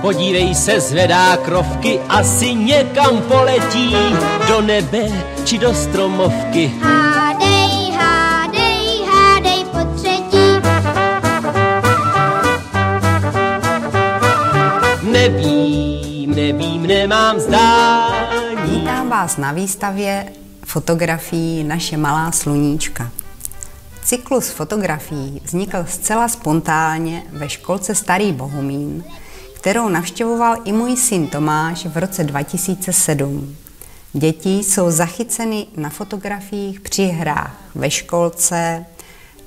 Podívej se, zvedá krovky, asi někam poletí, do nebe či do stromovky. Hádej, hádej, hádej po třetí. Nevím, nevím, nemám zdání. Vítám vás na výstavě fotografií Naše malá sluníčka. Cyklus fotografií vznikl zcela spontánně ve školce Starý Bohumín, kterou navštěvoval i můj syn Tomáš v roce 2007. Děti jsou zachyceny na fotografiích při hrách ve školce,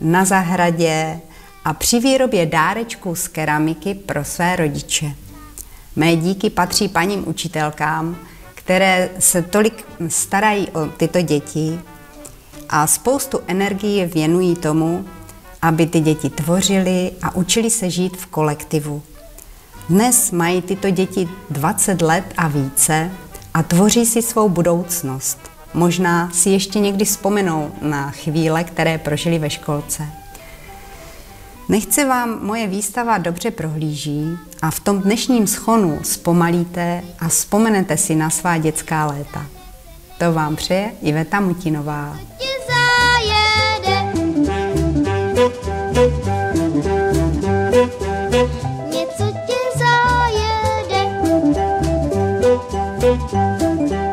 na zahradě a při výrobě dárečků z keramiky pro své rodiče. Mé díky patří paním učitelkám, které se tolik starají o tyto děti a spoustu energie věnují tomu, aby ty děti tvořily a učili se žít v kolektivu. Dnes mají tyto děti 20 let a více a tvoří si svou budoucnost. Možná si ještě někdy vzpomenou na chvíle, které prožili ve školce. Nechce vám moje výstava dobře prohlíží a v tom dnešním schonu zpomalíte a vzpomenete si na svá dětská léta. To vám přeje Iveta Mutinová. Música